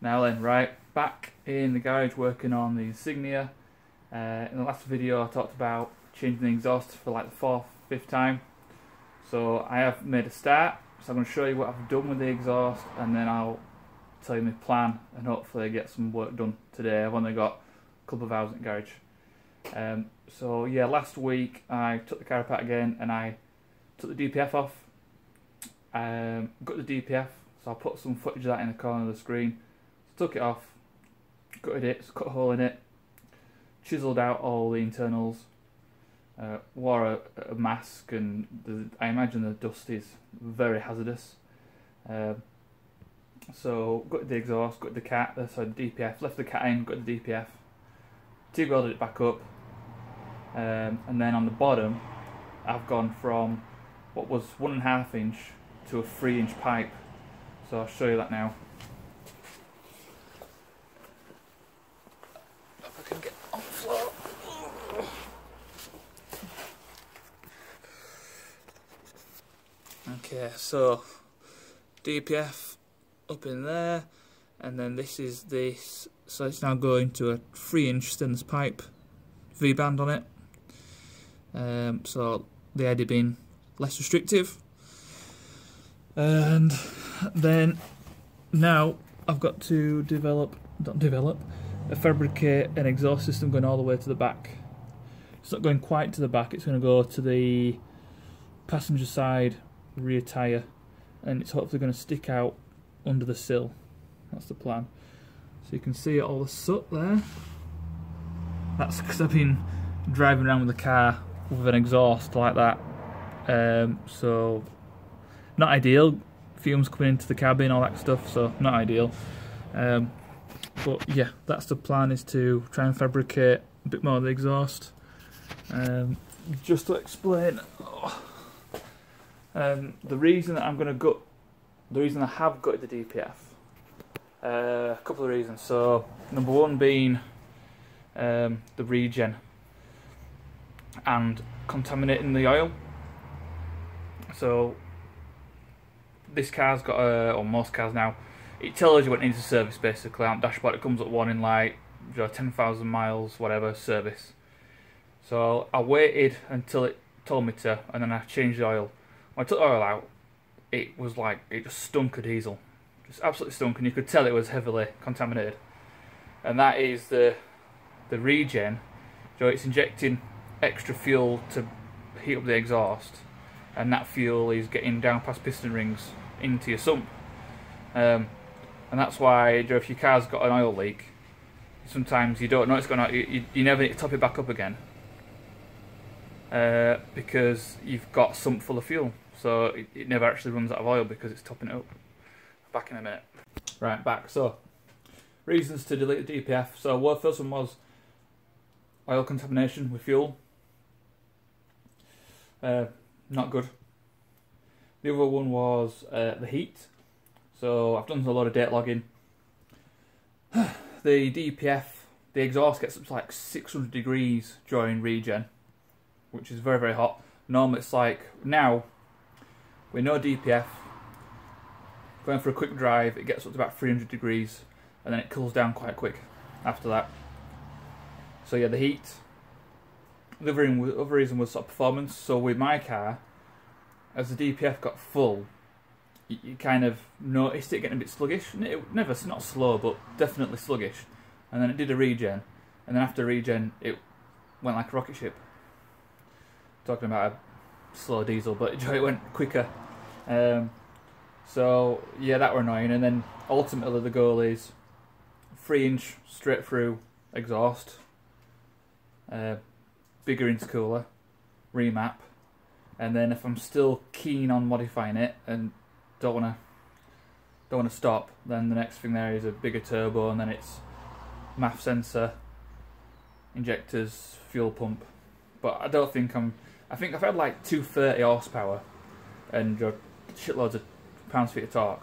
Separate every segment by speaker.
Speaker 1: Now then, right, back in the garage working on the Insignia. Uh, in the last video I talked about changing the exhaust for like the fourth, fifth time. So I have made a start, so I'm going to show you what I've done with the exhaust and then I'll tell you my plan and hopefully get some work done today. I've only got a couple of hours in the garage. Um, so yeah, last week I took the car apart again and I took the DPF off. Um, got the DPF, so I'll put some footage of that in the corner of the screen took it off, gutted it, cut a hole in it, chiselled out all the internals, uh, wore a, a, mask, and the, I imagine the dust is very hazardous. Uh, so got the exhaust, got the cat, uh, sorry, the DPF, left the cat in, got the DPF, TIG welded it back up, um, and then on the bottom, I've gone from what was one and a half inch to a three inch pipe. So I'll show you that now. Okay, so DPF up in there, and then this is this. So it's now going to a three inch stainless pipe V band on it. Um, so the idea being less restrictive. And then now I've got to develop, not develop, a fabricate an exhaust system going all the way to the back. It's not going quite to the back, it's going to go to the passenger side rear tyre and it's hopefully going to stick out under the sill. That's the plan. So you can see all the soot there. That's because I've been driving around with the car with an exhaust like that. Um, so not ideal. Fumes coming into the cabin, all that stuff. So not ideal. Um, but yeah, that's the plan is to try and fabricate a bit more of the exhaust. Um, just to explain. Um, the reason that I'm going to gut, the reason I have gutted the DPF, uh, a couple of reasons. So number one being um, the regen and contaminating the oil. So this car's got a, or most cars now, it tells you when it needs a service basically on dashboard. It comes up one in like you know, 10,000 miles, whatever service. So I waited until it told me to, and then I changed the oil. I took the oil out, it was like, it just stunk of diesel. Just absolutely stunk, and you could tell it was heavily contaminated. And that is the the regen. So it's injecting extra fuel to heat up the exhaust, and that fuel is getting down past piston rings into your sump. Um, and that's why if your car's got an oil leak, sometimes you don't know it's going to, you, you never need to top it back up again. Uh, because you've got sump full of fuel so it, it never actually runs out of oil because it's topping it up. Back in a minute. Right, back. So, reasons to delete the DPF. So, what first one was oil contamination with fuel. Uh, not good. The other one was uh, the heat. So, I've done a lot of data logging. the DPF, the exhaust gets up to like 600 degrees during regen, which is very, very hot. Normally, it's like now with no DPF, going for a quick drive, it gets up to about 300 degrees and then it cools down quite quick after that. So yeah, the heat. The other reason, was sort of performance. So with my car, as the DPF got full, you, kind of noticed it getting a bit sluggish. It never, not slow, but definitely sluggish. And then it did a regen, and then after regen, it went like a rocket ship. Talking about a slow diesel, but it went quicker. Um, so yeah, that were annoying. And then ultimately the goal is three inch straight through exhaust, uh, bigger intercooler, remap, and then if I'm still keen on modifying it and don't wanna don't wanna stop, then the next thing there is a bigger turbo, and then it's MAF sensor, injectors, fuel pump. But I don't think I'm I think I've had like 230 horsepower and shitloads of pounds feet of torque.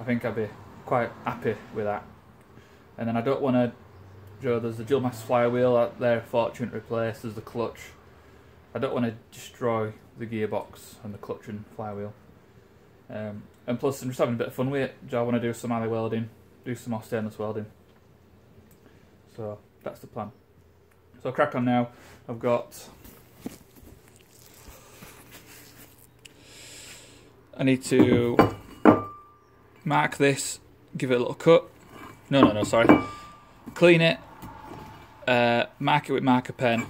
Speaker 1: I think I'd be quite happy with that. And then I don't want to. You know, there's the dual mass flywheel out there, fortune to replace. There's the clutch. I don't want to destroy the gearbox and the clutch and flywheel. Um, and plus, I'm just having a bit of fun with it. I want to do some ally welding do some more stainless welding. So that's the plan. So crack on now. I've got. I need to mark this, give it a little cut. No, no, no, sorry. Clean it, uh, mark it with marker pen.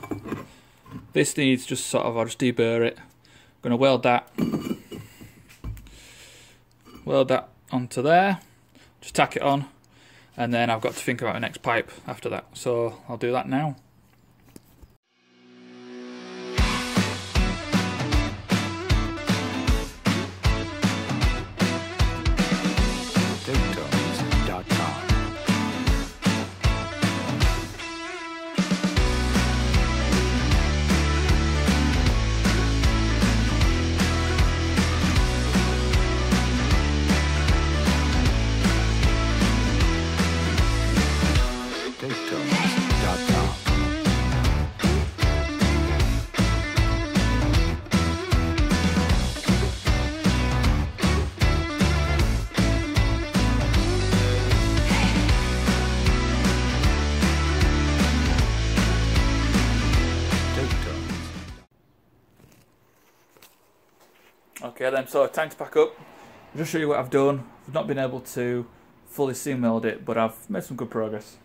Speaker 1: This needs just sort of, I'll just deburr it. I'm to weld that. Weld that onto there. Just tack it on. And then I've got to think about the next pipe after that. So I'll do that now. Okay then, so time to pack up. I'll just show you what I've done. I've not been able to fully seam weld it, but I've made some good progress.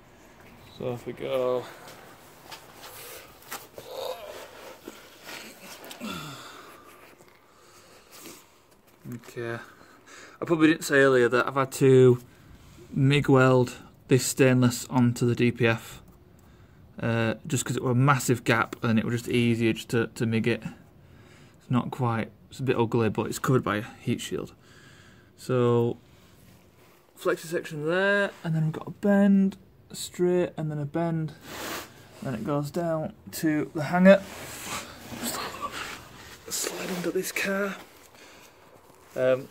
Speaker 1: So if we go... Okay. I probably didn't say earlier that I've had to MIG weld this stainless onto the DPF. Uh, just because it was a massive gap and it was just easier just to, to MIG it. It's not quite, it's a bit ugly, but it's covered by a heat shield. So, flexi section there, and then we've got a bend, a straight, and then a bend. Then it goes down to the hanger. Slide under this car. Um,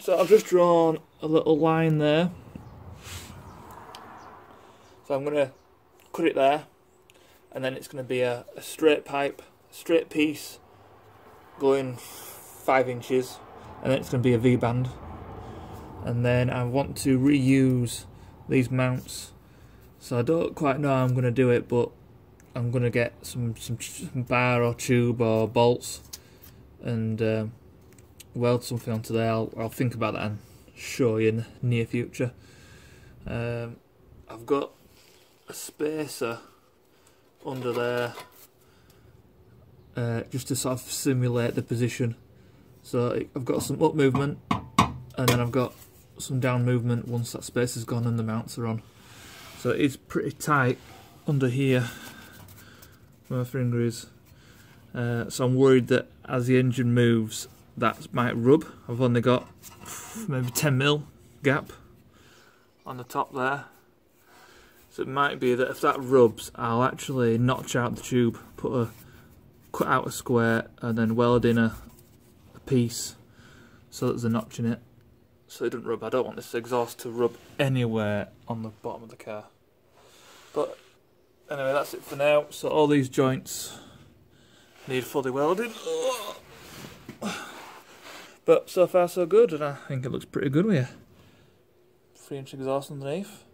Speaker 1: so I've just drawn a little line there. So I'm going to cut it there, and then it's going to be a, a straight pipe, straight piece, going five inches, and then it's going to be a V band. And then I want to reuse these mounts, so I don't quite know how I'm going to do it, but I'm going to get some some, bar or tube or bolts, and um, weld something onto there. I'll, I'll think about that and show you in the near future. Um, I've got a spacer under there uh, just to sort of simulate the position. So I've got some up movement and then I've got some down movement once that space is gone and the mounts are on. So it's pretty tight under here where my finger is. Uh, so I'm worried that as the engine moves that might rub. I've only got maybe 10 mil gap on the top there. So it might be that if that rubs, I'll actually notch out the tube, put a cut out a square, and then weld in a, a piece so that there's a notch in it, so it doesn't rub. I don't want this exhaust to rub anywhere on the bottom of the car. But anyway, that's it for now. So all these joints need fully welded. But so far so good, and I think it looks pretty good with you. Three inch exhaust underneath.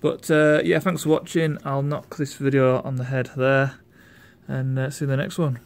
Speaker 1: But uh, yeah, thanks for watching. I'll knock this video on the head there, and uh, see you in the next one.